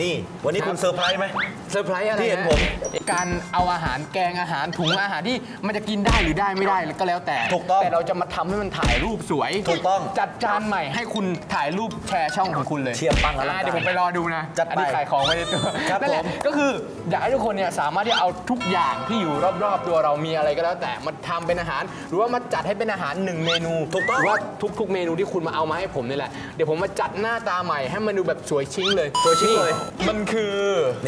นี่วันนี้คุณเซอร์ไพรส์ไหม เซอร์ไพรส์อะไรที่เห็นฮะผม การเอาอาหารแกงอาหารถุงอาหารที่มันจะกินได้หรือได้ไม่ได้ก็แล้วแต่ถูกต้องแต่เราจะมาทำให้มันถ่ายรูปสวยถูกต้องจัดจานใหม่ให้คุณถ่ายรูปแชร์ช่องของคุณเลยเฉียบปังอลังการอ่าเดี๋ยวผมไปรอดูนะจัดไปอันนี้ขายของไว้ในตัวครับนั่นแหละผมก็คืออยากให้ทุกคนเนี่ยสามารถที่เอาทุกอย่างที่อยู่รอบๆ ตัวเรามีอะไรก็แล้วแต่มาทำเป็นอาหาร หรือว่ามาจัดให้เป็นอาหารหนึ่งเมนูถูกต้องหรือว่าทุก ๆ เมนูที่คุณมาเอามาให้ผมนี่แหละเดี๋ยวผมมาจัดหน้าตาใหม่ให้มันดูแบบสวยเช้งเลยสวยเช้งเลยนี่มันคือ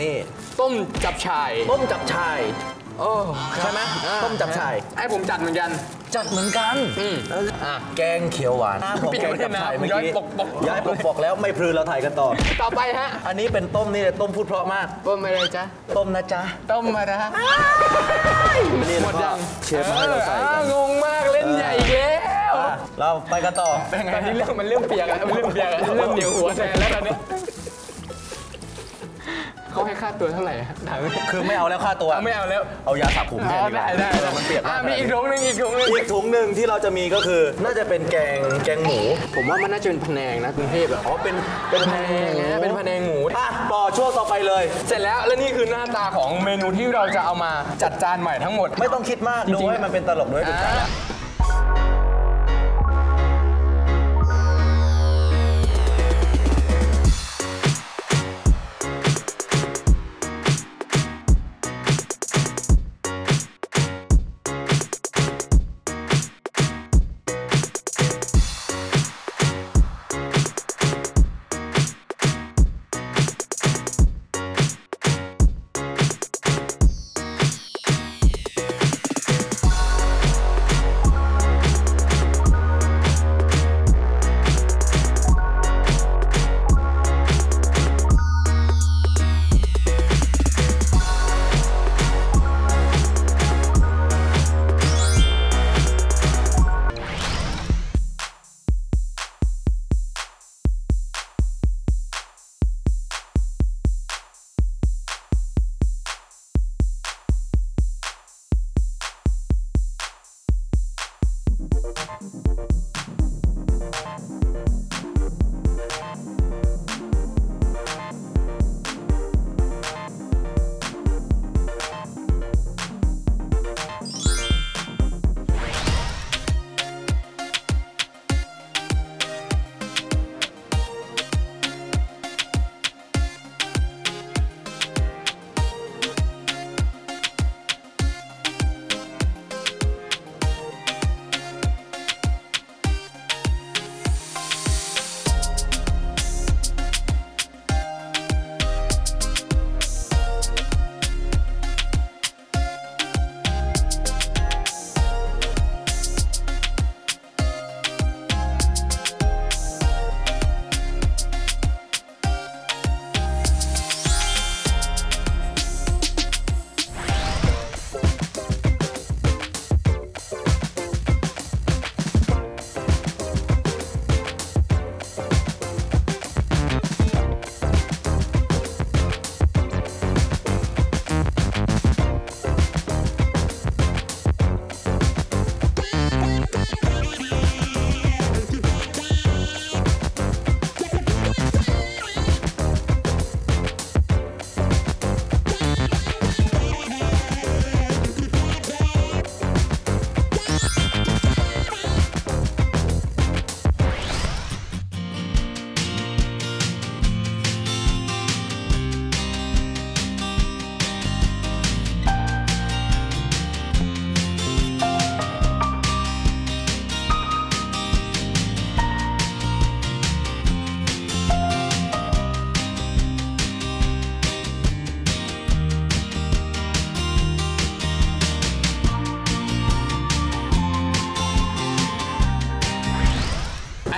นี่ต้มจับฉ่ายต้มจับชายโอ้ใช่ไหมอ่าต้มจับฉ่าย ให้ผมจัดเหมือนกัน จัดเหมือนกันอืมแล้วอะแกงเขียวหวานของเปลี่ยแกนงไม่ได้จับชายนะเมื่อย้ายกี้ปกปกย้ายปกปกแล้วไม่พลือเราถ่ายกันต่อ ต่อไปฮะ อันนี้เป็นต้มนี่ต้มพูดเพราะมาก ต้มอะไรจ๊ะ ต้มนะจ๊ะ ต้มอะไรฮะนี่หมแล้วดก็ยังเชฟมาให้เราใส่กันอ่งงมากเล่นใหญ่อีกแล้วอะเราไปกันต่อเป็นไงนี่เรื่องมันเรื่องเปียกอะมันเรื่องเปียกอะเรื่องเหนียวหัวแทนแล้วตอนนี้ เขาให้ค่าตัวเท่าไหร่อะถามคือไม่เอาแล้วค่าตัวเอาไม่เอาแล้ว เอายาสระผมแทนเอาดีกได้ว่าได้เออมันเปียกอะมากมีอีกถุงหนึงอีกถุงหนึงอีกถุงหนึ่งที่เราจะมีก็คือ น่าจะเป็นแกงแกงหมูผมว่ามันน่าจะเป็นพะแนงนะกรุงเทพอะอ๋อเป็นเป็นพะแนงนะเป็นพะแนงหมู อะต่อช่วงต่อไปเลย เสร็จแล้วและนี่คือหน้าตาของเมนูที่เราจะเอามาจัดจานใหม่ทั้งหมด ไม่ต้องคิดมากจริงๆดูให้มันเป็นตลกด้วยถูกใจแล้วอัน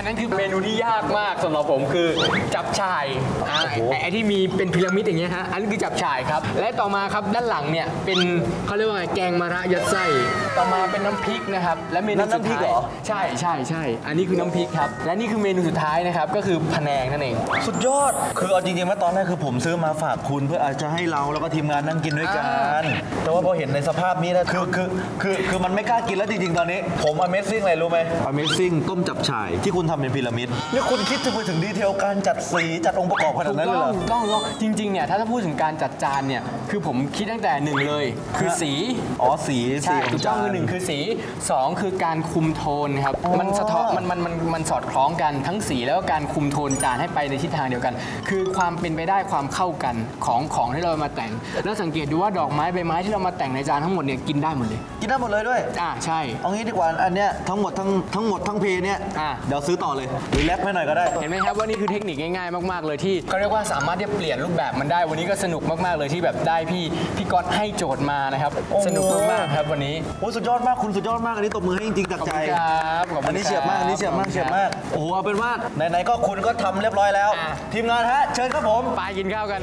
นั้นคือเมนูที่ยากมากสำหรับผมคือจับฉ่ายอ่าไอ้ไอ้ไอ้ที่มีเป็นพีระมิดอย่างเงี้ยฮะอันนี้คือจับฉ่ายครับ และต่อมาครับด้านหลังเนี่ยเป็นเขาเรียกว่าไงแกงมะระยัดไส้ต่อมาเป็นน้ำพริกนะครับและเมนูนั่นสุดน้ำพริกท้ายเหรอใช่ใช่ใช่อันนี้คือน้ำพริกครับและนี่คือเมนูสุดท้ายนะครับก็คือพะแนงนั่นเองสุดยอด คือเอาจริงๆว่าตอนแรกคือผมซื้อมาฝากคุณเพื่ออาจจะให้เราแล้วก็ทีมงานนั่งกินด้วยกัน แต่ว่าพอเห็นในสภาพนี้แล้วคือคือคือคือมันไม่กล้ากินแล้วจริงๆตอนนี้ ผม Amazing อะไรรู้ไหม Amazing ต้มจับฉ่ายที่คุณทำเป็นพีระมิดนี่คุณคิดถึงไปถึงดีเทลการจัดสีจัดองค์ประกอบขนาดนั้นเลยเหรอถูกต้องถูกต้องจริงๆเนี่ยถ้าถ้าพูดถึงการจัดจานเนี่ยคือผมคิดตั้งแต่หนึ่งเลย คือสี อ๋อสีสีใช่ขถูกต้องคือหนึ่งคือสีสองคือการคุมโทนครับมันสะท้อนมันมันมันมันสอดคล้องกันทั้งสีแล้วก็การคุมโทนจานให้ไปในทิศทางเดียวกัน คือความเป็นไปได้ความเข้ากันของของที่เรามาแต่ง แล้วสังเกตดูว่าดอกไม้ใบไม้ที่เรามาแต่งในจานทั้งหมดเนี่ยกินได้หมดเลยกินได้หมดเลยด้วย อ่าใช่ เอางี้ดีกว่าอันเนี้ยทั้งหมดทั้งทั้งหมดทั้งเพเนี่ยอะ เดี๋ยวซื้อต่อเลยหรือแลปให้หน่อยก็ได้ เห็นไหมครับว่านี่คือเทคนิคง่ายๆ มากๆเลยที่เขาเรียกว่าสามารถที่จะเปลี่ยนรูปแบบมันได้วันนี้ก็สนุกมากๆเลยที่แบบได้พี่พี่ก๊อตให้โจทย์มานะครับโอ้โหสนุกมากๆครับวันนี้โอ้สุดยอดมากคุณสุดยอดมากอันนี้ตบมือให้จริงๆจากขอบใจคุณครับขอบคุณอันนี้เฉียบมากครับอันนี้เฉียบมากขอบคุณเฉียบมากโอ้โหเอาเป็นว่าไหนๆก็คุณก็ทำเรียบร้อยแล้วอะทีมงานฮะเชิญครับผมไปกินข้าวกัน